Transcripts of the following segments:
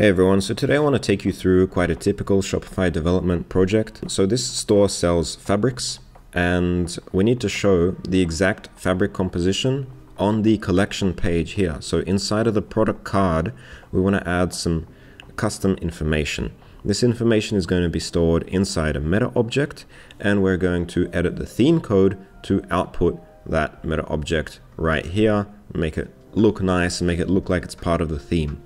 Hey everyone, so today I want to take you through quite a typical Shopify development project. So this store sells fabrics and we need to show the exact fabric composition on the collection page here. So inside of the product card, we want to add some custom information. This information is going to be stored inside a meta object and we're going to edit the theme code to output that meta object right here, make it look nice and make it look like it's part of the theme.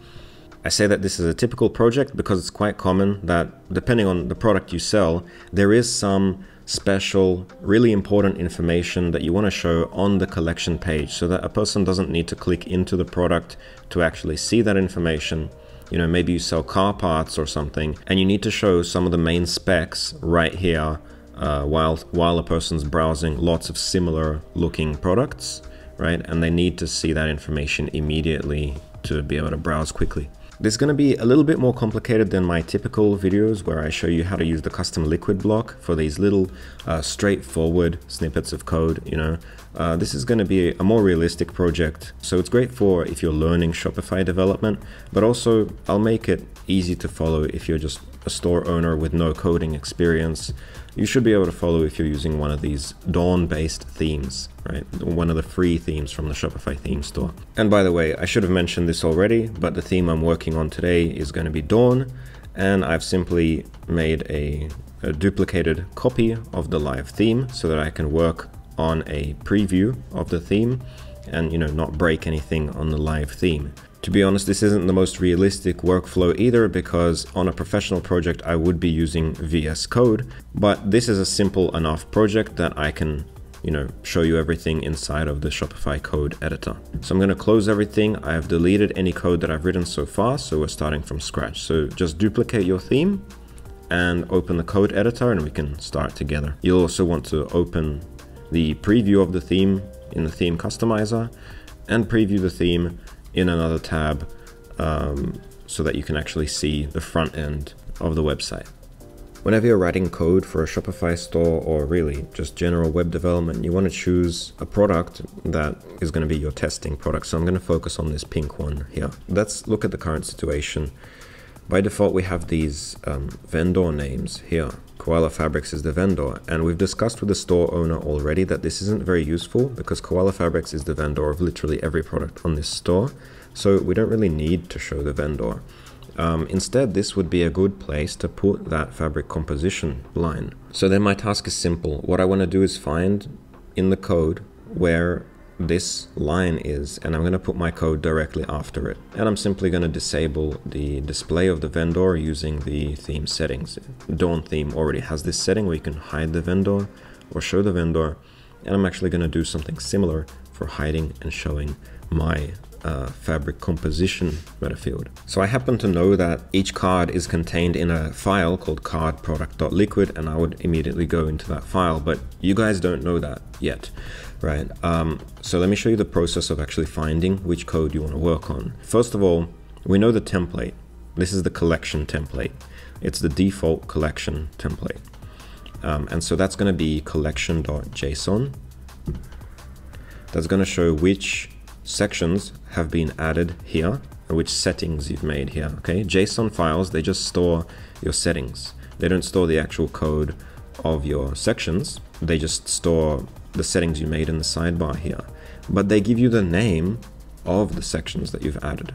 I say that this is a typical project because it's quite common that depending on the product you sell, there is some special, really important information that you want to show on the collection page so that a person doesn't need to click into the product to actually see that information. You know, maybe you sell car parts or something and you need to show some of the main specs right here uh, while, while a person's browsing lots of similar looking products, right? And they need to see that information immediately to be able to browse quickly. This is going to be a little bit more complicated than my typical videos where I show you how to use the custom liquid block for these little uh, straightforward snippets of code, you know. Uh, this is going to be a more realistic project, so it's great for if you're learning Shopify development, but also I'll make it easy to follow if you're just a store owner with no coding experience you should be able to follow if you're using one of these Dawn-based themes, right? One of the free themes from the Shopify theme store. And by the way, I should have mentioned this already, but the theme I'm working on today is going to be Dawn, and I've simply made a, a duplicated copy of the live theme so that I can work on a preview of the theme and you know not break anything on the live theme. To be honest, this isn't the most realistic workflow either because on a professional project I would be using VS Code, but this is a simple enough project that I can you know, show you everything inside of the Shopify code editor. So I'm going to close everything. I have deleted any code that I've written so far, so we're starting from scratch. So just duplicate your theme and open the code editor and we can start together. You'll also want to open the preview of the theme in the theme customizer and preview the theme in another tab um, so that you can actually see the front end of the website. Whenever you're writing code for a Shopify store or really just general web development, you want to choose a product that is going to be your testing product. So I'm going to focus on this pink one here. Let's look at the current situation. By default, we have these um, vendor names here. Koala Fabrics is the vendor, and we've discussed with the store owner already that this isn't very useful because Koala Fabrics is the vendor of literally every product on this store, so we don't really need to show the vendor. Um, instead, this would be a good place to put that fabric composition line. So then my task is simple. What I want to do is find in the code where this line is and I'm going to put my code directly after it and I'm simply going to disable the display of the vendor using the theme settings. Dawn theme already has this setting where you can hide the vendor or show the vendor and I'm actually going to do something similar for hiding and showing my uh, fabric composition meta field. So I happen to know that each card is contained in a file called card product.liquid and I would immediately go into that file, but you guys don't know that yet, right? Um, so let me show you the process of actually finding which code you want to work on. First of all, we know the template. This is the collection template. It's the default collection template. Um, and so that's going to be collection.json. That's going to show which sections have been added here and which settings you've made here okay json files they just store your settings they don't store the actual code of your sections they just store the settings you made in the sidebar here but they give you the name of the sections that you've added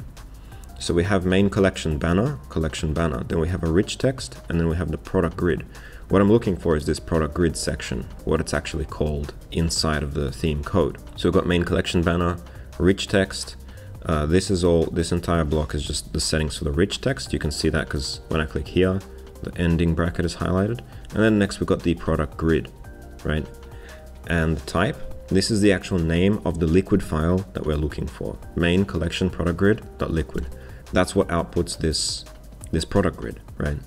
so we have main collection banner collection banner then we have a rich text and then we have the product grid what I'm looking for is this product grid section, what it's actually called inside of the theme code. So we've got main collection banner, rich text. Uh, this is all, this entire block is just the settings for the rich text. You can see that because when I click here, the ending bracket is highlighted. And then next we've got the product grid, right? And type, this is the actual name of the liquid file that we're looking for. Main collection product grid liquid. That's what outputs this, this product grid, right?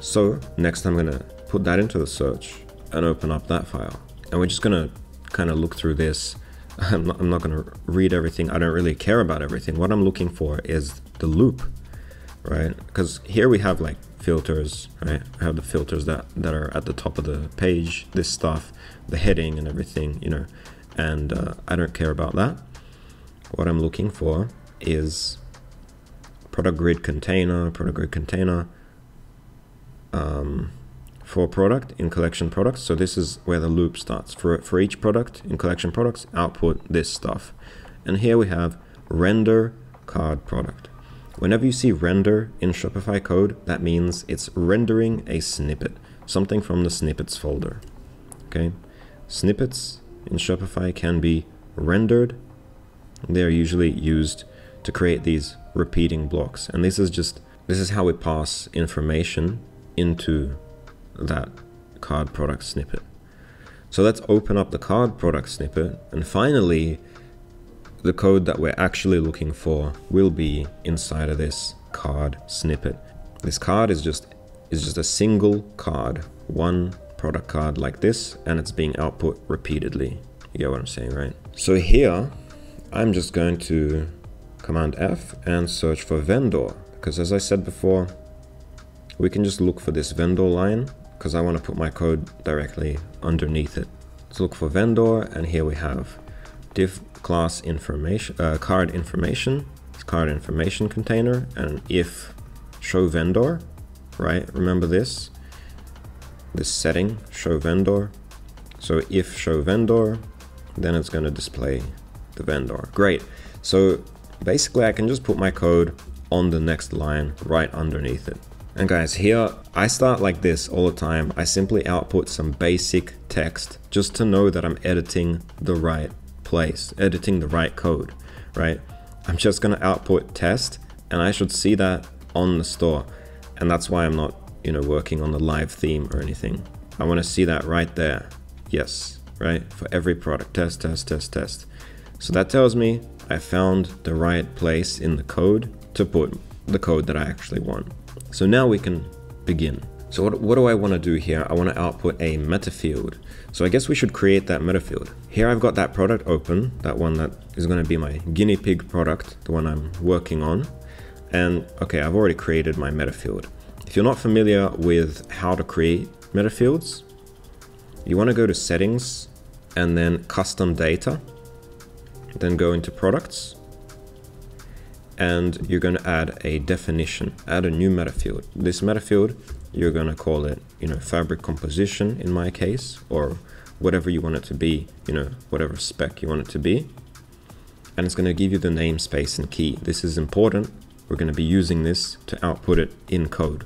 So next I'm gonna put that into the search and open up that file. And we're just gonna kind of look through this I'm not, I'm not to read everything. I don't really care about everything. What I'm looking for is the loop, right? Because here we have like filters, right? I have the filters that, that are at the top of the page, this stuff, the heading and everything, you know, and uh, I don't care about that. What I'm looking for is product grid container, product grid container um, for product in collection products. So this is where the loop starts. For, for each product in collection products, output this stuff. And here we have render card product. Whenever you see render in Shopify code, that means it's rendering a snippet, something from the snippets folder. Okay, snippets in Shopify can be rendered. They're usually used to create these repeating blocks. And this is just, this is how we pass information into that card product snippet. So let's open up the card product snippet. And finally, the code that we're actually looking for will be inside of this card snippet. This card is just is just a single card, one product card like this, and it's being output repeatedly. You get what I'm saying, right? So here, I'm just going to Command F and search for vendor, because as I said before, we can just look for this vendor line, because I want to put my code directly underneath it. Let's look for vendor, and here we have div class information, uh, card information, card information container, and if show vendor, right? Remember this, this setting, show vendor. So if show vendor, then it's going to display the vendor. Great. So basically I can just put my code on the next line right underneath it. And guys, here I start like this all the time. I simply output some basic text just to know that I'm editing the right place, editing the right code, right? I'm just gonna output test and I should see that on the store. And that's why I'm not, you know, working on the live theme or anything. I wanna see that right there. Yes, right? For every product, test, test, test, test. So that tells me I found the right place in the code to put the code that I actually want. So now we can begin. So what, what do I want to do here? I want to output a meta field. So I guess we should create that meta field. Here I've got that product open, that one that is going to be my guinea pig product, the one I'm working on. And okay, I've already created my meta field. If you're not familiar with how to create meta fields, you want to go to settings and then custom data, then go into products and you're going to add a definition, add a new meta field. This meta field you're going to call it, you know, fabric composition in my case, or whatever you want it to be, you know, whatever spec you want it to be. And it's going to give you the namespace and key. This is important. We're going to be using this to output it in code.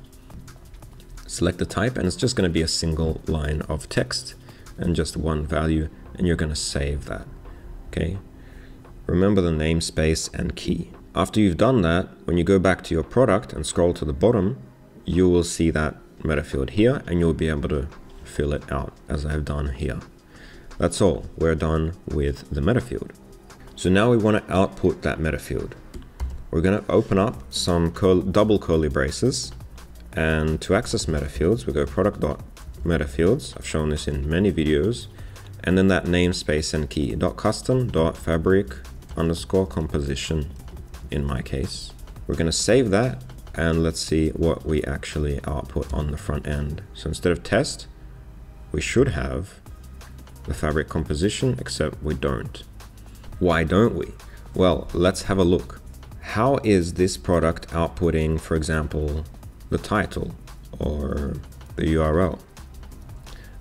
Select the type and it's just going to be a single line of text and just one value and you're going to save that. Okay. Remember the namespace and key. After you've done that, when you go back to your product and scroll to the bottom, you will see that meta field here and you'll be able to fill it out as I've done here. That's all. We're done with the meta field. So now we want to output that meta field. We're going to open up some curl double curly braces and to access meta fields we go product dot meta fields. I've shown this in many videos and then that namespace and key dot custom dot fabric underscore composition in my case. We're going to save that and let's see what we actually output on the front end. So instead of test, we should have the fabric composition, except we don't. Why don't we? Well, let's have a look. How is this product outputting, for example, the title or the URL?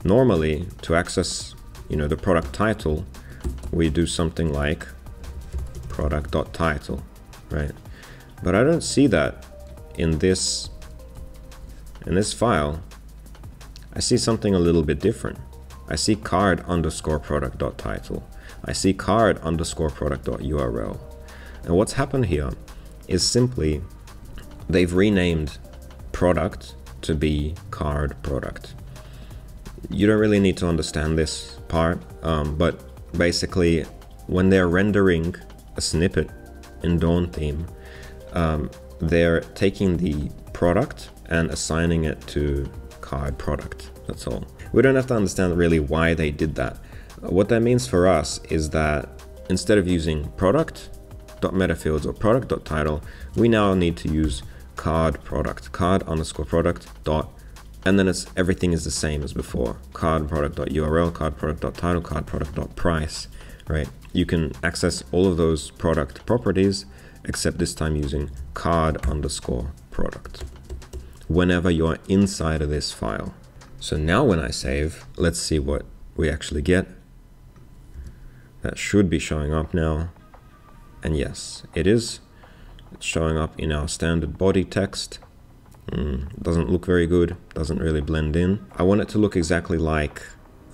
Normally, to access, you know, the product title, we do something like product.title, right? But I don't see that in this in this file, I see something a little bit different. I see card underscore product dot title. I see card underscore product dot URL. And what's happened here is simply they've renamed product to be card product. You don't really need to understand this part, um, but basically when they're rendering a snippet in Dawn theme, um, they're taking the product and assigning it to card product. That's all. We don't have to understand really why they did that. What that means for us is that instead of using product.metafields or product.title, we now need to use card product, card underscore product dot, and then it's everything is the same as before. Card product.url, card product.title, card product.price, right? You can access all of those product properties except this time using card underscore product whenever you're inside of this file. So now when I save, let's see what we actually get. That should be showing up now. And yes, it is. It's showing up in our standard body text. Mm, doesn't look very good, doesn't really blend in. I want it to look exactly like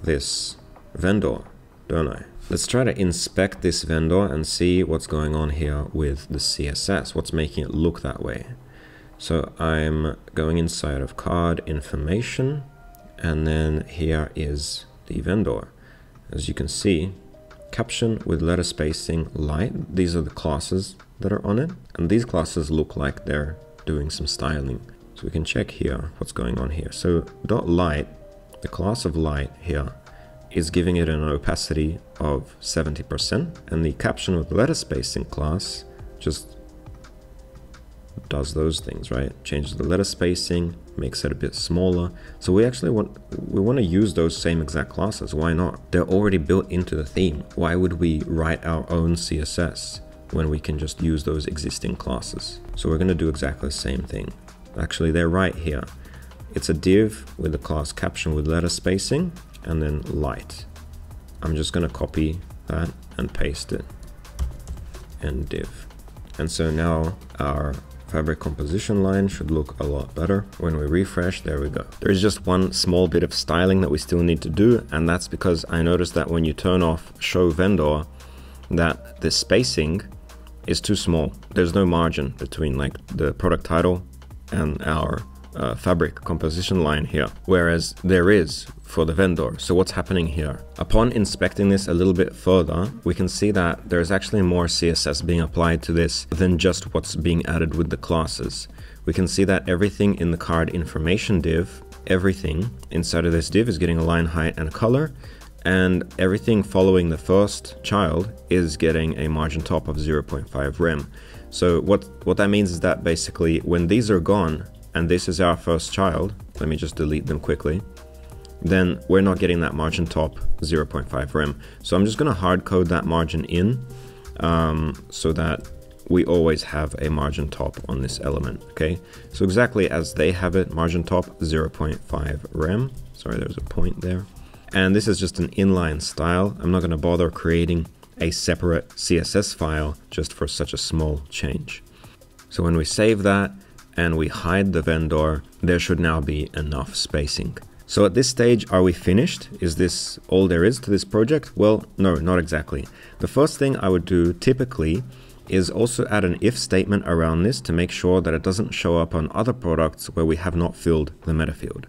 this vendor, don't I? Let's try to inspect this vendor and see what's going on here with the CSS, what's making it look that way. So I'm going inside of card information and then here is the vendor. As you can see, caption with letter spacing light. These are the classes that are on it. And these classes look like they're doing some styling. So we can check here what's going on here. So dot light, the class of light here is giving it an opacity of 70% and the caption with letter spacing class just does those things, right? Changes the letter spacing, makes it a bit smaller. So we actually want we want to use those same exact classes. Why not? They're already built into the theme. Why would we write our own CSS when we can just use those existing classes? So we're going to do exactly the same thing. Actually, they're right here. It's a div with the class caption with letter spacing and then light. I'm just going to copy that and paste it and div. And so now our fabric composition line should look a lot better. When we refresh, there we go. There's just one small bit of styling that we still need to do, and that's because I noticed that when you turn off show vendor, that the spacing is too small. There's no margin between like the product title and our uh, fabric composition line here, whereas there is for the vendor. So what's happening here? Upon inspecting this a little bit further, we can see that there's actually more CSS being applied to this than just what's being added with the classes. We can see that everything in the card information div, everything inside of this div is getting a line height and color, and everything following the first child is getting a margin top of 0.5 rem. So what, what that means is that basically when these are gone, and this is our first child, let me just delete them quickly, then we're not getting that margin top 0.5 rem. So I'm just going to hard code that margin in um, so that we always have a margin top on this element, okay? So exactly as they have it, margin top 0.5 rem. Sorry, there's a point there. And this is just an inline style. I'm not going to bother creating a separate CSS file just for such a small change. So when we save that, and we hide the vendor, there should now be enough spacing. So at this stage, are we finished? Is this all there is to this project? Well, no, not exactly. The first thing I would do typically is also add an if statement around this to make sure that it doesn't show up on other products where we have not filled the meta field.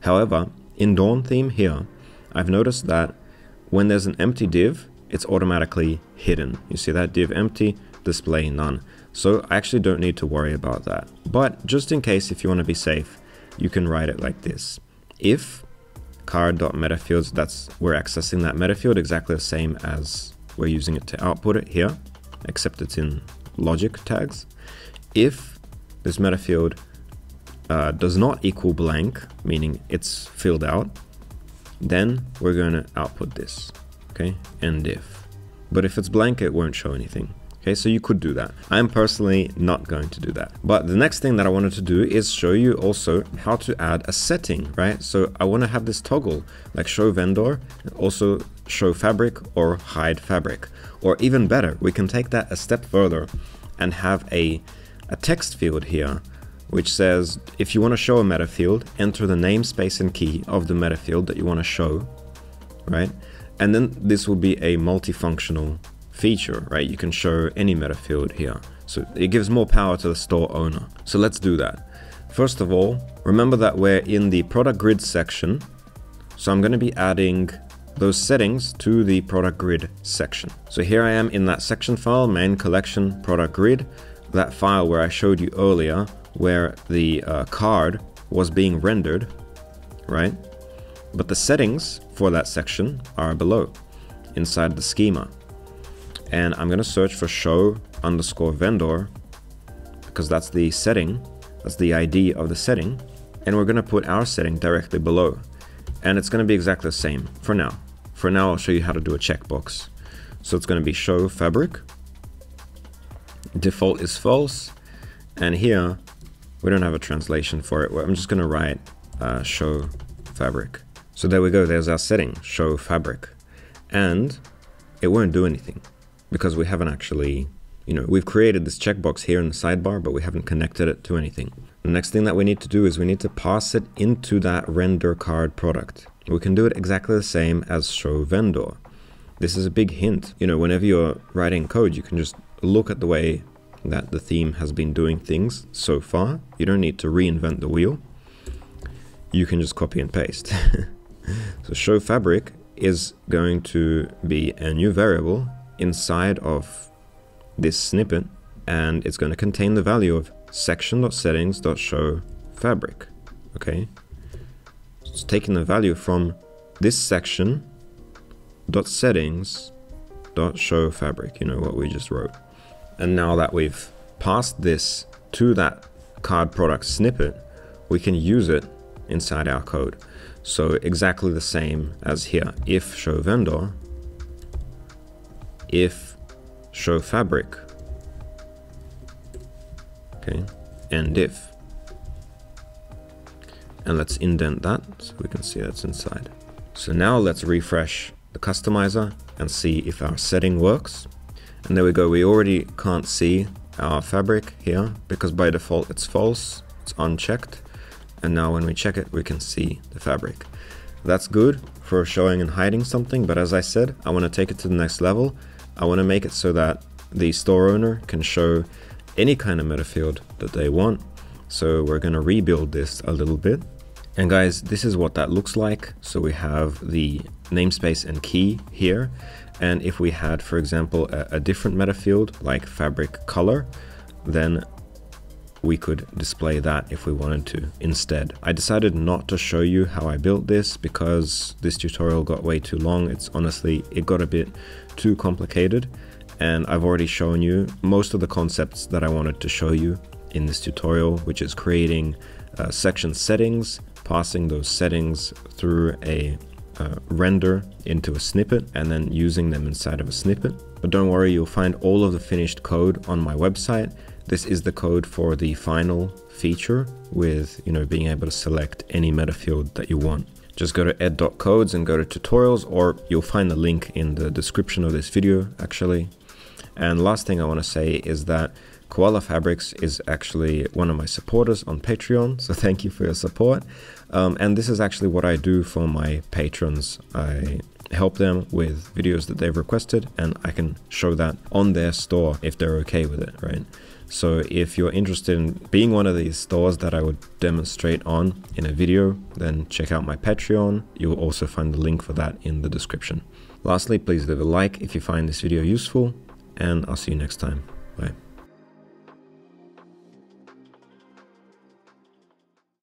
However, in Dawn theme here, I've noticed that when there's an empty div, it's automatically hidden. You see that div empty, display none. So I actually don't need to worry about that. But just in case if you want to be safe, you can write it like this. If card.metafields, that's we're accessing that metafield exactly the same as we're using it to output it here, except it's in logic tags. If this metafield uh, does not equal blank, meaning it's filled out, then we're going to output this, okay, end if. But if it's blank, it won't show anything. Okay, so you could do that. I'm personally not going to do that. But the next thing that I wanted to do is show you also how to add a setting, right? So I want to have this toggle like show vendor, also show fabric or hide fabric. Or even better, we can take that a step further and have a, a text field here which says if you want to show a meta field, enter the namespace and key of the meta field that you want to show, right? And then this will be a multifunctional feature, right? You can show any meta field here. So it gives more power to the store owner. So let's do that. First of all, remember that we're in the product grid section. So I'm going to be adding those settings to the product grid section. So here I am in that section file, main collection product grid, that file where I showed you earlier where the uh, card was being rendered, right? But the settings for that section are below inside the schema and I'm gonna search for show underscore vendor because that's the setting, that's the ID of the setting, and we're gonna put our setting directly below. And it's gonna be exactly the same for now. For now, I'll show you how to do a checkbox. So it's gonna be show fabric, default is false. And here, we don't have a translation for it. I'm just going to write uh, show fabric. So there we go. There's our setting, show fabric. And it won't do anything because we haven't actually, you know, we've created this checkbox here in the sidebar, but we haven't connected it to anything. The next thing that we need to do is we need to pass it into that render card product. We can do it exactly the same as show vendor. This is a big hint. You know, whenever you're writing code, you can just look at the way that the theme has been doing things so far. You don't need to reinvent the wheel. You can just copy and paste. so show fabric is going to be a new variable inside of this snippet and it's going to contain the value of section.settings.show fabric. Okay, so it's taking the value from this section dot settings dot show fabric. You know what we just wrote. And now that we've passed this to that card product snippet, we can use it inside our code. So exactly the same as here. If show vendor, if show fabric, okay, and if. And let's indent that so we can see that's inside. So now let's refresh the customizer and see if our setting works. And there we go, we already can't see our fabric here because by default it's false, it's unchecked. And now when we check it, we can see the fabric. That's good for showing and hiding something, but as I said, I want to take it to the next level. I want to make it so that the store owner can show any kind of meta field that they want. So we're going to rebuild this a little bit. And guys, this is what that looks like. So we have the namespace and key here. And if we had, for example, a, a different meta field like fabric color, then we could display that if we wanted to instead. I decided not to show you how I built this because this tutorial got way too long. It's honestly, it got a bit too complicated and I've already shown you most of the concepts that I wanted to show you in this tutorial, which is creating uh, section settings, passing those settings through a uh, render into a snippet and then using them inside of a snippet. But don't worry, you'll find all of the finished code on my website this is the code for the final feature with, you know, being able to select any meta field that you want. Just go to ed.codes and go to tutorials or you'll find the link in the description of this video actually. And last thing I want to say is that Koala Fabrics is actually one of my supporters on Patreon, so thank you for your support. Um, and this is actually what I do for my patrons. I help them with videos that they've requested and I can show that on their store if they're okay with it, right? So if you're interested in being one of these stores that I would demonstrate on in a video, then check out my Patreon. You'll also find the link for that in the description. Lastly, please leave a like if you find this video useful, and I'll see you next time. Bye.